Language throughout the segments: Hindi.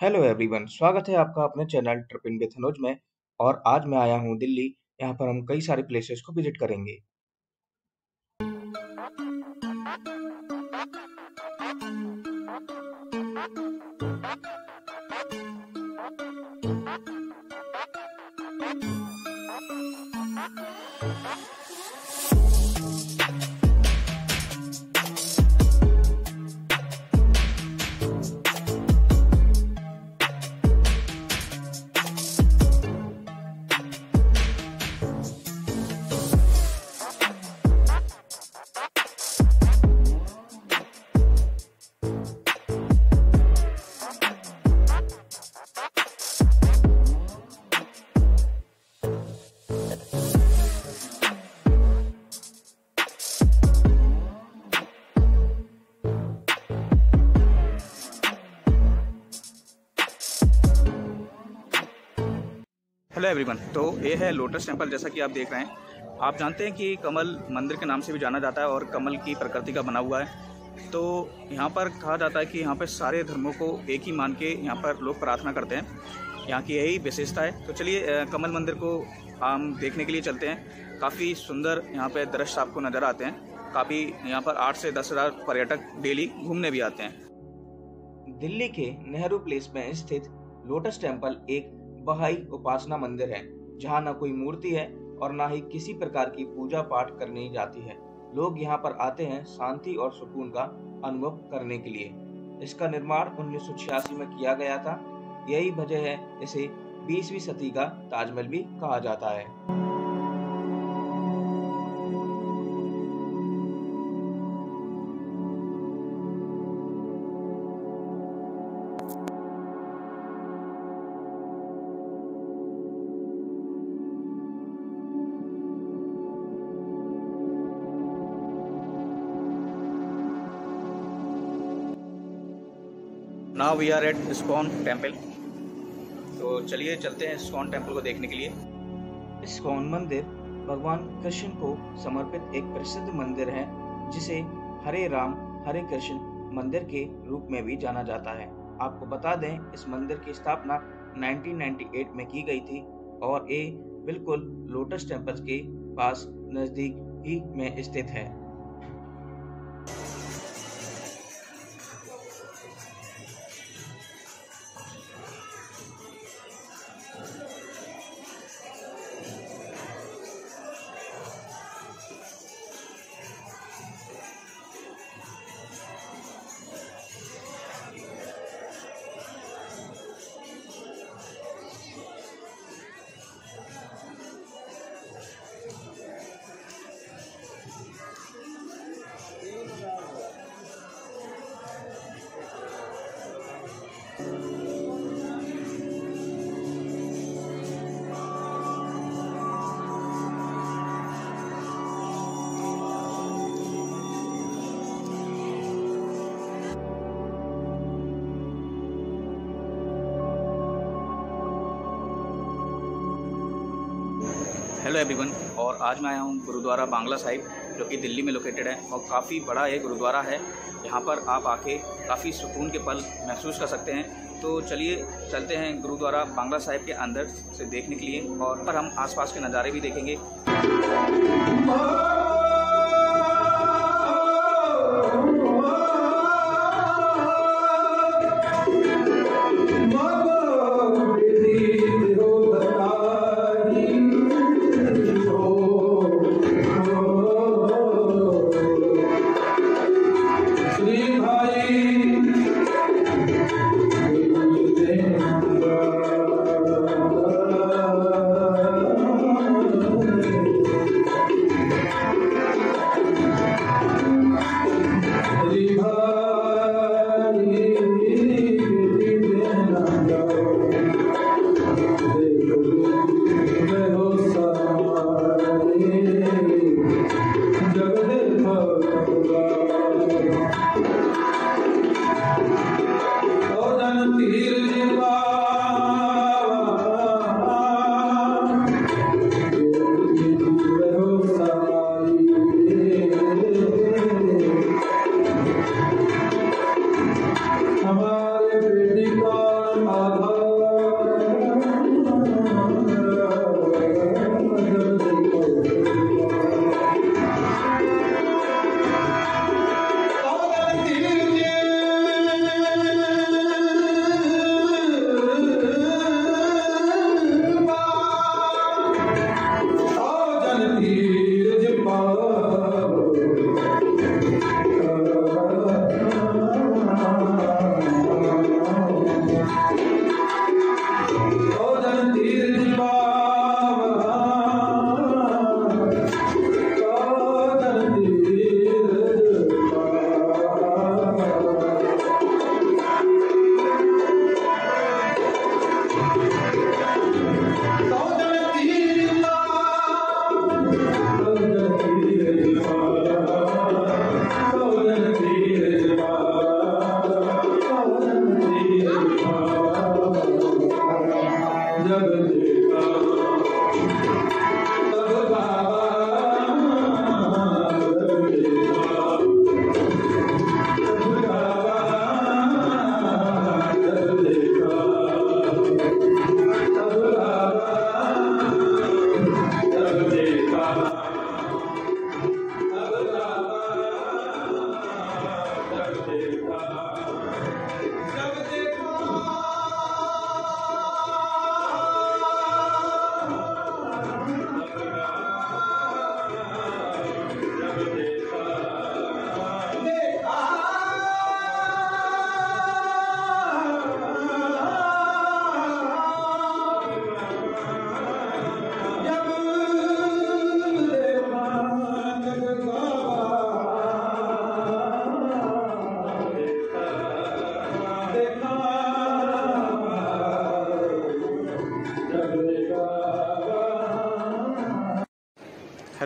हेलो एवरीवन, स्वागत है आपका अपने channel tripping with Anuj में। और आज मैं आया हूँ दिल्ली, यहाँ पर हम कई सारे प्लेसेस को विज़िट करेंगे। हेलो एवरीवन तो ये है लोटस टेंपल जैसा कि आप देख रहे हैं। आप जानते हैं कि कमल मंदिर के नाम से भी जाना जाता है और कमल की प्रकृति का बना हुआ है। तो यहाँ पर कहा जाता है कि यहाँ पर सारे धर्मों को एक ही मान के यहाँ पर लोग प्रार्थना करते हैं। यहाँ की यही विशेषता है। तो चलिए कमल मंदिर को हम देखने के लिए चलते हैं। काफ़ी सुंदर यहाँ पर दृश्य आपको नज़र आते हैं। काफ़ी यहाँ पर आठ से दस हज़ार पर्यटक डेली घूमने भी आते हैं। दिल्ली के नेहरू प्लेस में स्थित लोटस टेंपल एक बहाई उपासना मंदिर है, जहाँ न कोई मूर्ति है और न ही किसी प्रकार की पूजा पाठ करनी जाती है। लोग यहाँ पर आते हैं शांति और सुकून का अनुभव करने के लिए। इसका निर्माण उन्नीस सौ छियासी में किया गया था। यही वजह है इसे 20वीं सदी का ताजमहल भी कहा जाता है। Now we are at ISKCON temple तो चलिए चलते हैं इस्कॉन टेंपल को देखने के लिए। इस्कॉन मंदिर भगवान कृष्ण को समर्पित एक प्रसिद्ध मंदिर है, जिसे हरे राम, हरे कृष्ण मंदिर के रूप में भी जाना जाता है। आपको बता दें, इस मंदिर की स्थापना 1998 में की गई थी और ये बिल्कुल लोटस टेंपल के पास नज़दीक ही में स्थित है। हेलो एवरीवन और आज मैं आया हूँ गुरुद्वारा बांग्ला साहिब, जो कि दिल्ली में लोकेटेड है और काफ़ी बड़ा ये गुरुद्वारा है। यहाँ पर आप आके काफ़ी सुकून के पल महसूस कर सकते हैं। तो चलिए चलते हैं गुरुद्वारा बांग्ला साहिब के अंदर से देखने के लिए और पर हम आसपास के नज़ारे भी देखेंगे।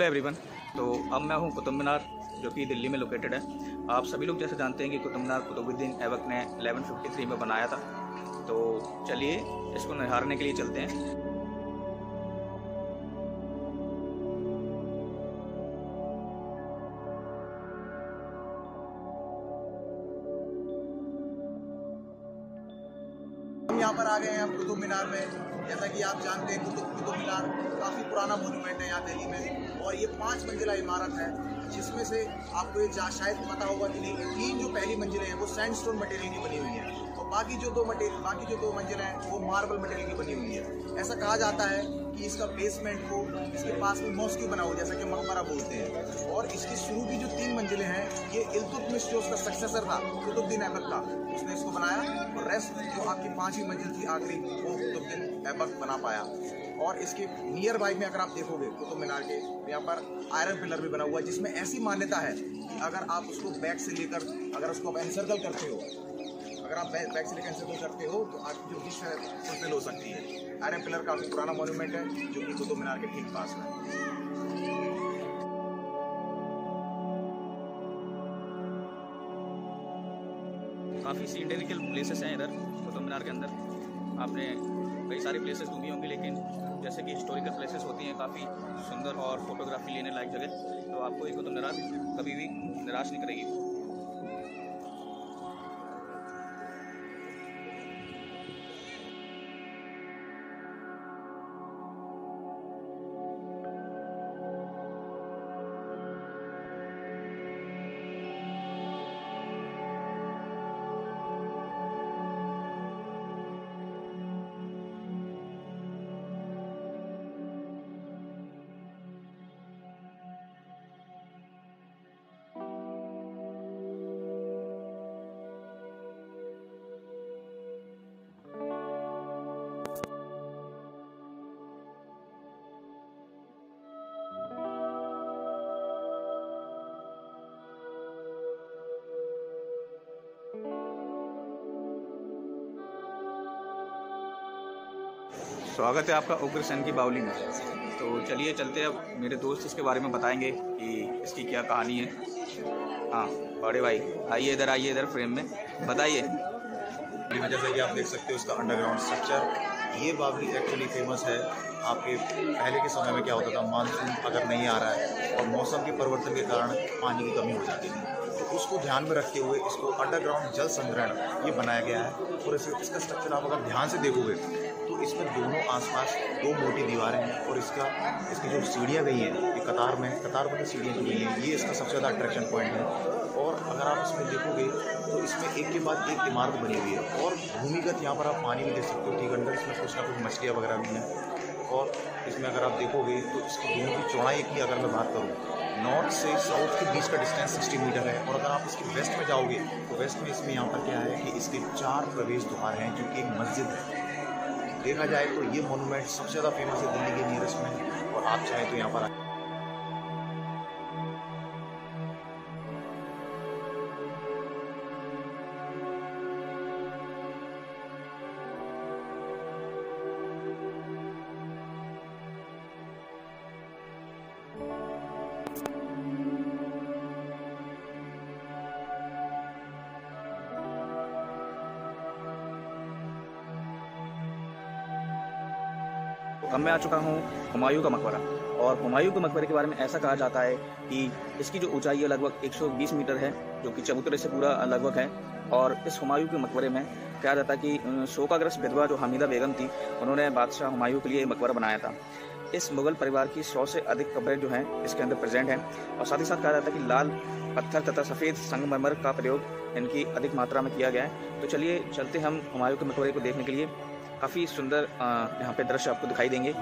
हेलो एवरीवन तो अब मैं हूँ कुतुब मीनार, जो कि दिल्ली में लोकेटेड है। आप सभी लोग जैसे जानते हैं कि कुतुब मीनार कुतुबुद्दीन ऐबक ने 1153 में बनाया था। तो चलिए, इसको निहारने के लिए चलते हैं। हम यहाँ पर आ गए हैं, हम कुतुब मीनार में। जैसा कि आप जानते हैं कुतुब कुतुब मीनार काफ़ी पुराना मोनूमेंट है यहाँ दिल्ली में। और ये पाँच मंजिला इमारत है, जिसमें से आपको ये शायद पता होगा कि नहीं तीन जो पहली मंजिलें हैं, वो सैंडस्टोन मटेरियल की बनी हुई है। और बाकी जो दो मटेरियल बाकी जो दो मंजिलें हैं, वो मार्बल मटेरियल की बनी हुई है। ऐसा कहा जाता है कि इसका बेसमेंट को इसके पास में मॉस्क्यू बना हुआ जैसा कि मकबरा बोलते हैं। और इसकी शुरू की जो तीन मंजिलें हैं, ये इल्तुतमिश जो उसका सक्सेसर था, कुतुबुद्दीन अहमद का। उसने इसको बनाया, और रेस्ट जो आपकी पांचवी मंजिल थी, आखिरी वो कुतुबुद्दीन ऐबक बना पाया। और इसके नियर बाई में अगर आप देखोगे, कुतुब मीनार के, यहाँ पर आयरन पिलर भी बना हुआ है, जिसमें ऐसी मान्यता है कि अगर आप उसको बैक से लेकर, अगर उसको आप एनसर्कल करते हो, अगर आप बैक से लेकर एनसर्कल करते हो तो आपकी जो विश है फुलफिल हो सकती है। आयरन पिलर काफ़ी पुराना मॉन्यूमेंट है, जो कि कुतुब मीनार के ठीक पास है। काफ़ी सीनरिकल प्लेसेस हैं इधर, कुतुब मीनार के अंदर। आपने कई सारी प्लेसेस घूमी होंगी, लेकिन जैसे कि हिस्टोरिकल प्लेसेस होती हैं, काफ़ी सुंदर और फोटोग्राफी लेने लायक जगह तो आपको एक तो निराश, कभी भी निराश नहीं करेगी। स्वागत है आपका उग्रसेन की बावली में। तो चलिए चलते अब मेरे दोस्त इसके बारे में बताएँगे कि इसकी क्या कहानी है। हाँ बड़े भाई, आइए इधर आइए इधर फ्रेम में, बताइए। जैसा कि आप देख सकते हो उसका अंडरग्राउंड स्ट्रक्चर ये बावली एक्चुअली फ़ेमस है। आपके पहले के समय में क्या होता था मानसून अगर नहीं आ रहा है, और मौसम के परिवर्तन के कारण पानी की कमी हो जाती है। तो उसको ध्यान में रखते हुए इसको अंडरग्राउंड जल संग्रहण ये बनाया गया है। और इसे, इसका स्ट्रक्चर आप अगर ध्यान से देखोगे तो इसमें दोनों आसपास दो मोटी दीवारें हैं और इसका, इसकी जो सीढ़ियाँ गई हैं, ये कतार में कतार में सीढ़ियाँ जो गई हैं, ये इसका सबसे ज़्यादा अट्रैक्शन पॉइंट है। और अगर आप इसमें देखोगे तो इसमें एक के बाद एक इमारत बनी हुई है और भूमिगत यहाँ पर आप पानी भी देख सकते हो ठीक अंदर इसमें कुछ ना कुछ मछलियाँ वगैरह भी हैं। और इसमें अगर आप देखोगे तो इसकी दोनों की चौड़ाई की अगर मैं बात करूँ नॉर्थ से साउथ के बीच का डिस्टेंस सिक्सटी मीटर है। और अगर आप इसके वेस्ट में जाओगे तो वेस्ट में इसमें यहाँ पर क्या है कि इसके चार प्रवेश द्वार हैं, जो कि एक मस्जिद है। देखा जाए तो ये मोनूमेंट सबसे ज़्यादा फ़ेमस है दिल्ली के नियरेस्ट में, और आप चाहें तो यहाँ पर अब मैं आ चुका हूँ हुमायूं का मकबरा। और हुमायूं के मकबरे के बारे में ऐसा कहा जाता है कि इसकी जो ऊंचाई है लगभग 120 मीटर है, जो कि चबूतरे से पूरा लगभग है। और इस हुमायूं के मकबरे में कहा जाता है कि शोकाग्रस्त विधवा जो हमीदा बेगम थी, उन्होंने बादशाह हुमायूं के लिए मकबरा बनाया था। इस मुगल परिवार की सौ से अधिक कब्रें जो हैं, इसके अंदर प्रेजेंट हैं। और साथ ही साथ कहा जाता है कि लाल पत्थर तथा सफ़ेद संगमरमर का प्रयोग इनकी अधिक मात्रा में किया गया है। तो चलिए, चलते हम हुमायूं के मकबरे को देखने के लिए। काफ़ी सुंदर यहाँ पे दृश्य आपको दिखाई देंगे।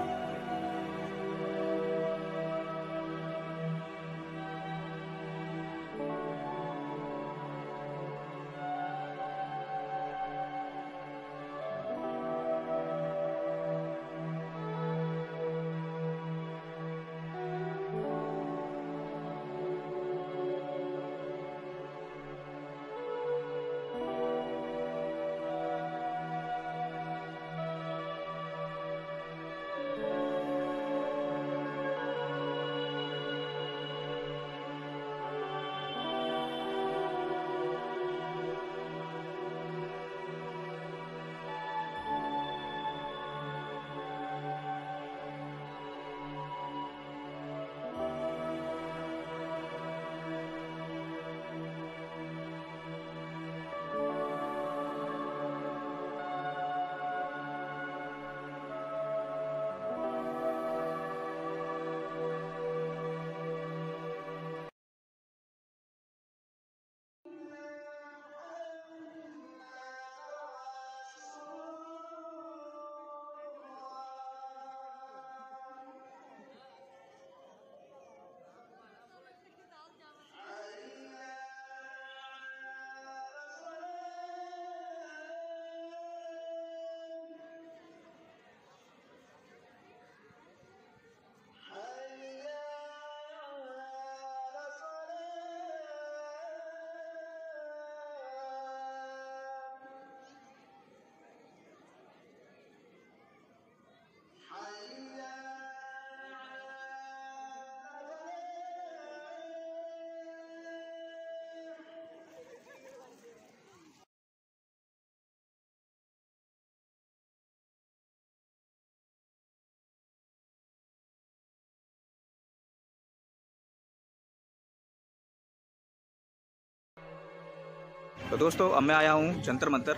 तो दोस्तों, अब मैं आया हूँ जंतर मंतर,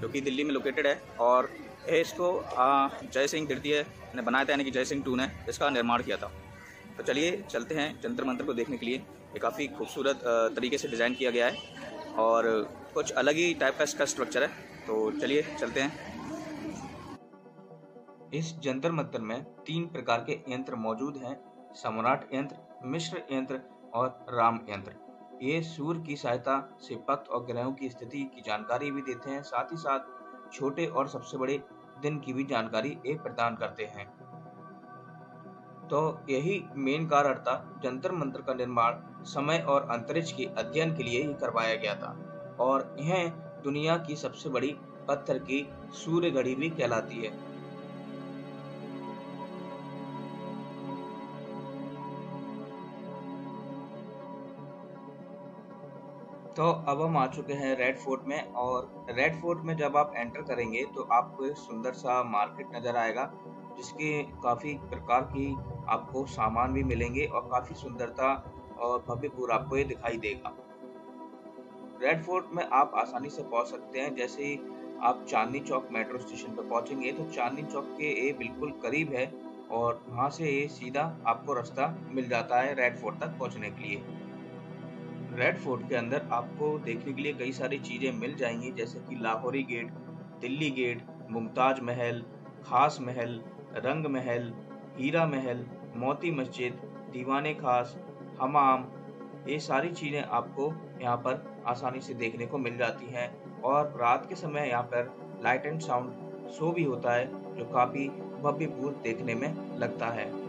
जो कि दिल्ली में लोकेटेड है। और ये इसको जय सिंह तृतीय ने बनाया था यानी कि जय सिंह टू ने, इसका निर्माण किया था। तो चलिए, चलते हैं जंतर मंतर को देखने के लिए। ये काफ़ी खूबसूरत तरीके से डिज़ाइन किया गया है। और कुछ अलग ही टाइप का इसका स्ट्रक्चर है। तो चलिए, चलते हैं। इस जंतर मंतर में तीन प्रकार के यंत्र मौजूद हैं। सम्राट यंत्र, मिश्र यंत्र और राम यंत्र। ये सूर्य की सहायता से पक्त और ग्रहों की स्थिति की जानकारी भी देते हैं। साथ ही साथ छोटे और सबसे बड़े दिन की भी जानकारी ये प्रदान करते हैं। तो यही मेन कारण था, जंतर मंत्र का निर्माण समय और अंतरिक्ष के अध्ययन के लिए ही करवाया गया था। और यह दुनिया की सबसे बड़ी पत्थर की सूर्य घड़ी भी कहलाती है। तो अब हम आ चुके हैं रेड फोर्ट में और रेड फोर्ट में जब आप एंटर करेंगे तो आपको एक सुंदर सा मार्केट नज़र आएगा, जिसके काफ़ी प्रकार की आपको सामान भी मिलेंगे और काफ़ी सुंदरता और भव्यपुर आपको ये दिखाई देगा। रेड फोर्ट में आप आसानी से पहुँच सकते हैं। जैसे ही आप चांदनी चौक मेट्रो स्टेशन पर पहुँचेंगे तो चांदनी चौक के ये बिल्कुल करीब है और वहाँ से ये सीधा आपको रास्ता मिल जाता है रेड फोर्ट तक पहुँचने के लिए। रेड फोर्ट के अंदर आपको देखने के लिए कई सारी चीज़ें मिल जाएँगी, जैसे कि लाहौरी गेट, दिल्ली गेट, मुमताज़ महल, खास महल, रंग महल, हीरा महल, मोती मस्जिद, दीवाने खास, हमाम, ये सारी चीज़ें आपको यहाँ पर आसानी से देखने को मिल जाती हैं। और रात के समय यहाँ पर लाइट एंड साउंड शो भी होता है, जो काफ़ी भव्यपूर्ण देखने में लगता है।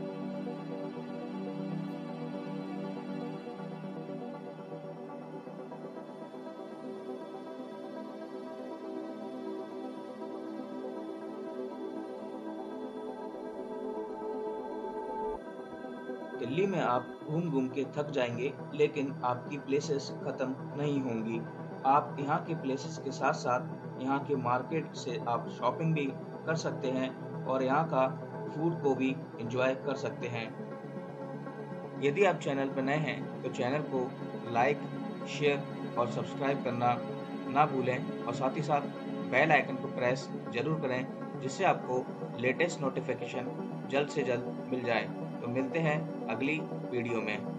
घूम घूम के थक जाएँगे, लेकिन आपकी प्लेसेस ख़त्म नहीं होंगी। आप यहाँ के प्लेसेस के साथ साथ यहाँ के मार्केट से आप शॉपिंग भी कर सकते हैं और यहाँ का फ़ूड को भी इंजॉय कर सकते हैं। यदि आप चैनल पर नए हैं तो चैनल को लाइक शेयर और सब्सक्राइब करना ना भूलें और साथ ही साथ बेल आइकन को प्रेस ज़रूर करें, जिससे आपको लेटेस्ट नोटिफिकेशन जल्द से जल्द मिल जाए। तो मिलते हैं अगली वीडियो में।